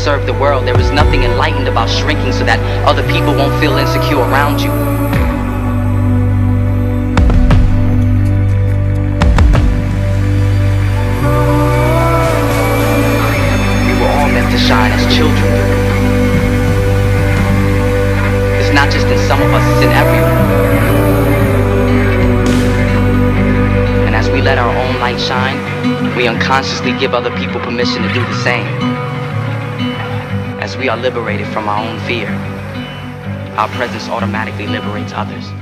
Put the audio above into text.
serve the world. There is nothing enlightened about shrinking so that other people won't feel insecure around you. We were all meant to shine as children. It's not just in some of us, it's in everyone. And as we let our own light shine, we unconsciously give other people permission to do the same. As we are liberated from our own fear, our presence automatically liberates others.